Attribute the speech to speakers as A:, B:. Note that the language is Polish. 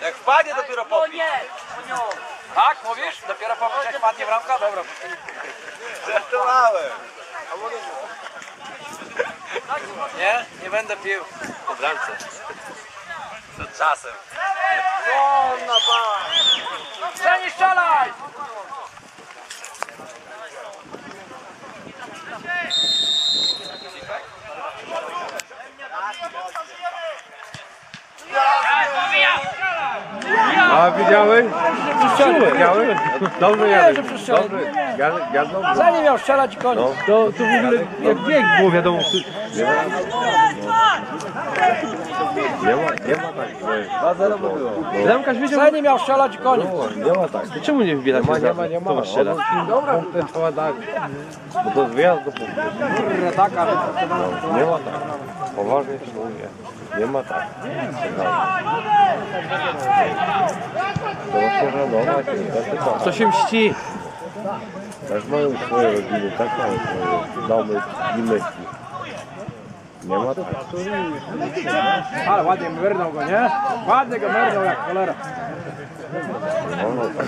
A: Jak wpadnie, dopiero no po. nie, Tak, mówisz? Dopiero po jak wpadnie w ramka? Dobra.
B: Żartowałem.
A: Nie? Nie będę pił.
B: Po bramce. To czasem.
C: A widziałeś? Widziałeś? Janek.
A: przestrzelił.
C: Dobry. Janek, ja dobry.
A: Za nie miał strzelać i koniec.
C: To, to w ogóle jak bieg było wiadomo. Nie ma, nie ma, nie ma tak. 2-0 było.
D: Bramkarz wiedział,
A: Za nie miał strzelać i koniec.
C: Nie ma tak.
D: czemu nie wbiera
C: Nie ma,
D: się
C: nie ma, nie ma.
D: to masz strzelać?
C: Trzeba dać. Bo to jest wyjazd do punktu.
A: Taka,
C: Nie ma tak. Poważnie się mówię. Nie ma tak. To się ranować, to jest
D: To się mści.
C: Tak mają swoje rodziny, tak mają swoje domy i myśli. Nie ma tak.
A: Ale ładnie myrnął go, nie? Ładnie go myrnął jak cholera.
C: Nie wolno tak.